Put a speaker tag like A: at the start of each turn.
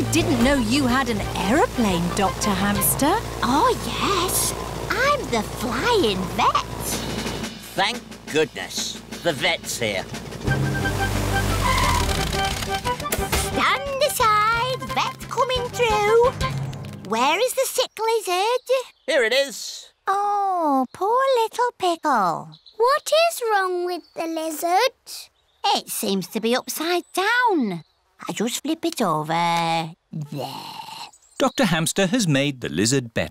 A: I didn't know you had an aeroplane, Dr. Hamster.
B: Oh, yes. I'm the flying vet.
C: Thank goodness. The vet's here.
B: Stand aside, vet coming through. Where is the sick lizard?
C: Here it is.
B: Oh, poor little pickle.
D: What is wrong with the lizard?
B: It seems to be upside down. I just flip it over. There.
E: Dr. Hamster has made the lizard better.